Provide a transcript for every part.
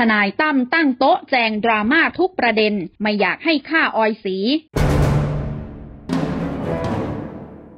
ทนายตั้มตั้งโต๊ะแจงดราม่าทุกประเด็น ไม่อยากให้ค่าออยสี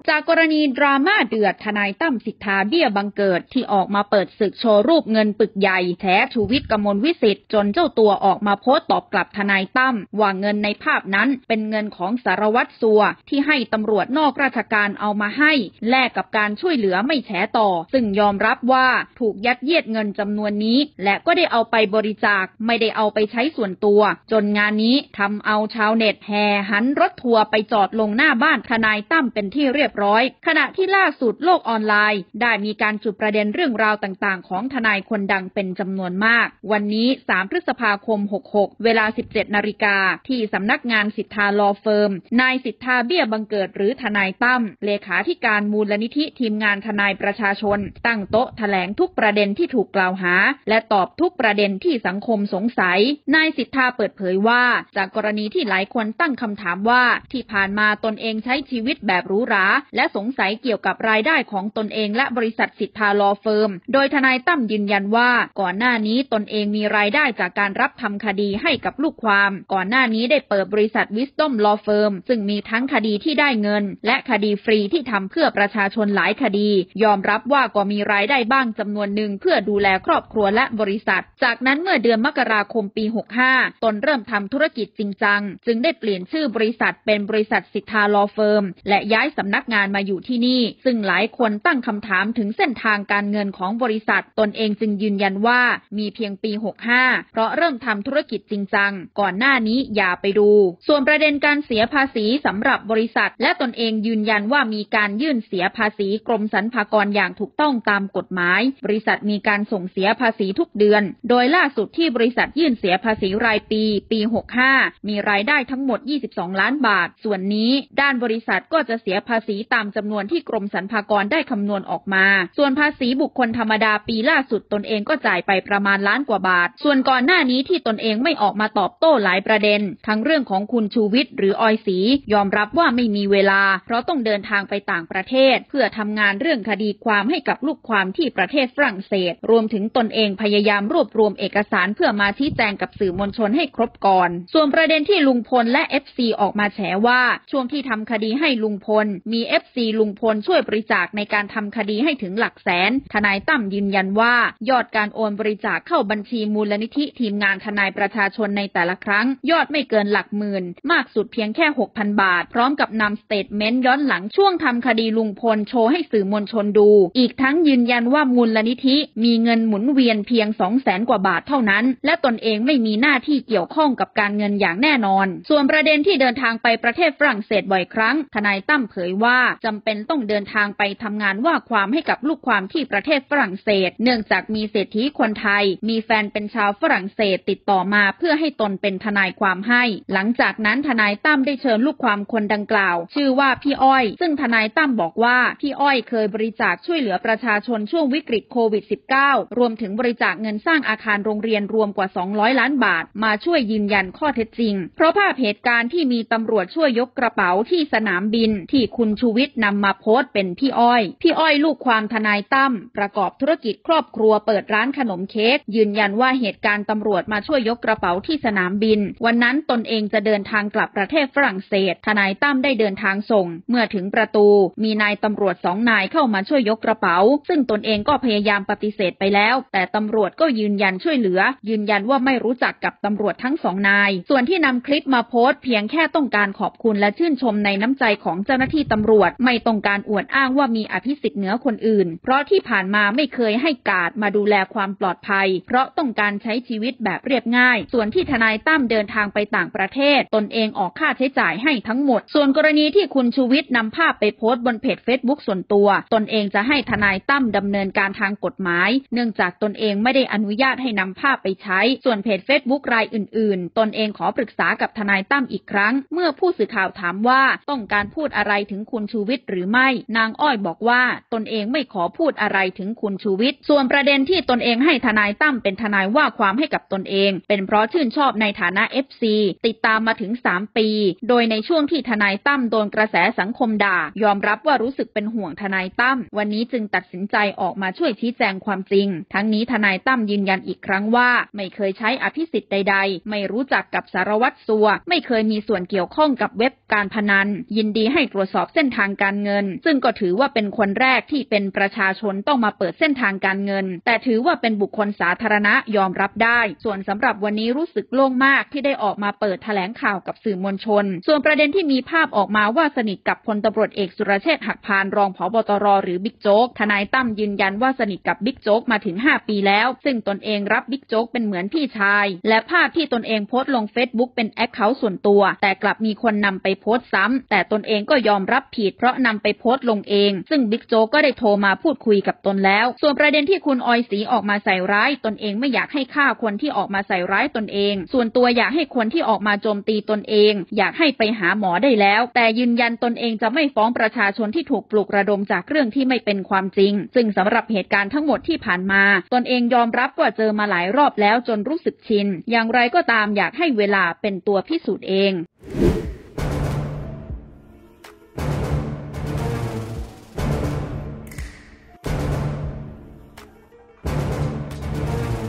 จากกรณีดราม่าเดือดทนายตั้มสิทธาเบี้ยบังเกิดที่ออกมาเปิดศึกโชว์รูปเงินปึกใหญ่แถชูวิทย์กมลวิสิทธิ์จนเจ้าตัวออกมาโพสต์ตอบกลับทนายตั้มว่าเงินในภาพนั้นเป็นเงินของสารวัตรสัวที่ให้ตำรวจนอกราชการเอามาให้ แลกกับการช่วยเหลือไม่แฉต่อ ซึ่งยอมรับว่าถูกยัดเยียดเงินจำนวนนี้ และก็ได้เอาไปบริจาคไม่ได้เอาไปใช้ส่วนตัว จนงานนี้ทำเอาชาวเน็ตแห่หันรถทัวร์ไปจอดลงหน้าบ้านทนายตั้มเป็นที่เรียบร้อย ขณะที่ล่าสุดโลกออนไลน์ ได้มีการจุดประเด็นเรื่องราวต่างๆ ของทนายคนดังเป็นจำนวนมาก วันนี้ 3 พฤษภาคม 66 เวลา 17 นาฬิกา ที่สำนักงานษิทรา Law Firm นายษิทราเบี้ยบังเกิดหรือทนายตั้ม เลขาธิการมูลนิธิทีมงานทนายประชาชน ตั้งโต๊ะแถลงทุกประเด็นที่ถูกกล่าวหา และตอบทุกประเด็นที่สังคมสงสัย นายษิทราเปิดเผยว่า จากกรณีที่หลายคนตั้งคำถามว่าที่ผ่านมาตนเองใช้ชีวิตแบบหรูหราและสงสัยเกี่ยวกับรายได้ของตนเองและบริษัทษิทรา Law Firm โดยทนายตั้มยืนยันว่า ก่อนหน้านี้ตนเองมีรายได้จากการรับทำคดีให้กับลูกความ ก่อนหน้านี้ได้เปิดบริษัท Wisdom Law Firm ซึ่งมีทั้งคดีที่ได้เงิน และคดีฟรีที่ทำเพื่อประชาชนหลายคดี ยอมรับว่าก็มีรายได้บ้างจำนวนหนึ่งเพื่อดูแลครอบครัวและบริษัท จากนั้นเมื่อเดือนมกราคมปี 65 ตนเริ่มทำธุรกิจจริงจัง จึงได้เปลี่ยนชื่อบริษัทเป็นบริษัทษิทรา Law Firm และย้ายสำนักงานมาอยู่ที่นี่ ซึ่งหลายคนตั้งคำถามถึงเส้นทางการเงินของบริษัท ตนเองจึงยืนยันว่ามีเพียงปี 65 เพราะเริ่มทำธุรกิจจริงจัง ก่อนหน้านี้อย่าไปดู ส่วนประเด็นการเสียภาษีสำหรับบริษัท และตนเองยืนยันว่ามีการยื่นเสียภาษีกรมสรรพากรอย่างถูกต้องตามกฎหมาย บริษัทมีการส่งเสียภาษีทุกเดือน โดยล่าสุดที่บริษัทยื่นเสียภาษีรายปี ปี 65 มีรายได้ทั้งหมด 22 ล้านบาท ส่วนนี้ด้านบริษัทก็จะเสียภาษีตามจำนวนที่กรมสรรพากรได้คำนวณออกมา ส่วนภาษีบุคคลธรรมดาปีล่าสุดตนเองก็จ่ายไปประมาณล้านกว่าบาท ส่วนก่อนหน้านี้ที่ตนเองไม่ออกมาตอบโต้หลายประเด็น ทั้งเรื่องของคุณชูวิทย์หรือออยสียอมรับว่าไม่มีเวลา เพราะต้องเดินทางไปต่างประเทศ เพื่อทำงานเรื่องคดีความให้กับลูกความที่ประเทศฝรั่งเศส รวมถึงตนเองพยายามรวบรวมเอกสารเพื่อมาชี้แจงกับสื่อมวลชนให้ครบก่อน ส่วนประเด็นที่ลุงพลและ FC ออกมาแฉว่า ช่วงที่ทำคดีให้ลุงพลมี FC ลุงพลช่วยบริจาคในการทำคดีให้ถึงหลักแสน ทนายตั้มยืนยันว่า ยอดการโอนบริจาคเข้าบัญชีมูลนิธิทีมงานทนายประชาชนในแต่ละครั้ง ยอดไม่เกินหลักหมื่น มากสุดเพียงแค่ 6,000 บาท พร้อมกับนำ statement ย้อนหลังช่วงทำคดีลุงพลโชว์ให้สื่อมวลชนดู อีกทั้งยืนยันว่ามูลนิธิมีเงินหมุนเวียนเพียง 2 0 0แสนกว่าบาทเท่านั้น และตนเองไม่มีหน้าที่เกี่ยวข้องกับการเงินอย่างแน่นอน ส่วนประเด็นที่เดินทางไปประเทศฝรั่งเศสบ่อยครั้ง ทนายตั้มเผยว่าว่าจำเป็นต้องเดินทางไปทำงานว่าความให้กับลูกความที่ประเทศฝรั่งเศส เนื่องจากมีเศรษฐีคนไทย มีแฟนเป็นชาวฝรั่งเศสติดต่อมาเพื่อให้ตนเป็นทนายความให้ หลังจากนั้นทนายตั้มได้เชิญลูกความคนดังกล่าว ชื่อว่าพี่อ้อย ซึ่งทนายตั้มบอกว่าพี่อ้อยเคยบริจาคช่วยเหลือประชาชนช่วงวิกฤตโควิด -19 รวมถึงบริจาคเงินสร้างอาคารโรงเรียนรวมกว่า 200 ล้านบาท มาช่วยยืนยันข้อเท็จจริง เพราะภาพเหตุการณ์ที่มีตำรวจช่วยยกกระเป๋าที่สนามบินที่คุณชูวิทย์นำมาโพสต์เป็นพี่อ้อย พี่อ้อยลูกความทนายตั้มประกอบธุรกิจครอบครัวเปิดร้านขนมเค้กยืนยันว่าเหตุการณ์ตำรวจมาช่วยยกกระเป๋าที่สนามบิน วันนั้นตนเองจะเดินทางกลับประเทศฝรั่งเศส ทนายตั้มได้เดินทางส่ง เมื่อถึงประตู มีนายตำรวจสองนายเข้ามาช่วยยกกระเป๋า ซึ่งตนเองก็พยายามปฏิเสธไปแล้ว แต่ตำรวจก็ยืนยันช่วยเหลือ ยืนยันว่าไม่รู้จักกับตำรวจทั้งสองนาย ส่วนที่นำคลิปมาโพสต์เพียงแค่ต้องการขอบคุณและชื่นชมในน้ำใจของเจ้าหน้าที่ตำรวจไม่ต้องการอวดอ้างว่ามีอภิสิทธิ์เหนือคนอื่น เพราะที่ผ่านมาไม่เคยให้กาดมาดูแลความปลอดภัย เพราะต้องการใช้ชีวิตแบบเรียบง่าย ส่วนที่ทนายตั้มเดินทางไปต่างประเทศ ตนเองออกค่าใช้จ่ายให้ทั้งหมด ส่วนกรณีที่คุณชูวิทย์นำภาพไปโพสต์บนเพจเฟซบุ๊กส่วนตัว ตนเองจะให้ทนายตั้มดำเนินการทางกฎหมาย เนื่องจากตนเองไม่ได้อนุญาตให้นำภาพไปใช้ ส่วนเพจเฟซบุ๊กรายอื่น ๆ ตนเองขอปรึกษากับทนายตั้มอีกครั้ง เมื่อผู้สื่อข่าวถามว่าต้องการพูดอะไรถึงคุณคุณชูวิทย์หรือไม่ นางอ้อยบอกว่าตนเองไม่ขอพูดอะไรถึงคุณชูวิทย์ ส่วนประเด็นที่ตนเองให้ทนายตั้มเป็นทนายว่าความให้กับตนเอง เป็นเพราะชื่นชอบในฐานะ FC ติดตามมาถึง 3 ปี โดยในช่วงที่ทนายตั้มโดนกระแสสังคมด่า ยอมรับว่ารู้สึกเป็นห่วงทนายตั้ม วันนี้จึงตัดสินใจออกมาช่วยชี้แจงความจริง ทั้งนี้ทนายตั้มยืนยันอีกครั้งว่า ไม่เคยใช้อภิสิทธิ์ใด ๆ ไม่รู้จักกับสารวัตรสัว ไม่เคยมีส่วนเกี่ยวข้องกับเว็บการพนัน ยินดีให้ตรวจสอบเส้นทางการเงิน ซึ่งก็ถือว่าเป็นคนแรกที่เป็นประชาชนต้องมาเปิดเส้นทางการเงิน แต่ถือว่าเป็นบุคคลสาธารณะยอมรับได้ ส่วนสำหรับวันนี้รู้สึกโล่งมากที่ได้ออกมาเปิดแถลงข่าวกับสื่อมวลชน ส่วนประเด็นที่มีภาพออกมาว่าสนิทกับพลตำรวจเอกสุรเชษฐ์หักพาลรองผบตรหรือบิ๊กโจ๊กทนายตั้มยืนยันว่าสนิทกับบิ๊กโจ๊กมาถึง 5 ปีแล้ว ซึ่งตนเองรับบิ๊กโจ๊กเป็นเหมือนพี่ชาย และภาพที่ตนเองโพสต์ลงเฟซบุ๊กเป็น account ส่วนตัว แต่กลับมีคนนำไปโพสต์ซ้ำแต่ตนเองก็ยอมรับผิดเพราะนำไปโพสต์ลงเอง ซึ่งบิ๊กโจ๊กก็ได้โทรมาพูดคุยกับตนแล้ว ส่วนประเด็นที่คุณออยศรีออกมาใส่ร้าย ตนเองไม่อยากให้ฆ่าคนที่ออกมาใส่ร้ายตนเอง ส่วนตัวอยากให้คนที่ออกมาโจมตีตนเอง อยากให้ไปหาหมอได้แล้ว แต่ยืนยันตนเองจะไม่ฟ้องประชาชนที่ถูกปลุกระดมจากเรื่องที่ไม่เป็นความจริง ซึ่งสำหรับเหตุการณ์ทั้งหมดที่ผ่านมา ตนเองยอมรับว่าเจอมาหลายรอบแล้วจนรู้สึกชิน อย่างไรก็ตามอยากให้เวลาเป็นตัวพิสูจน์เอง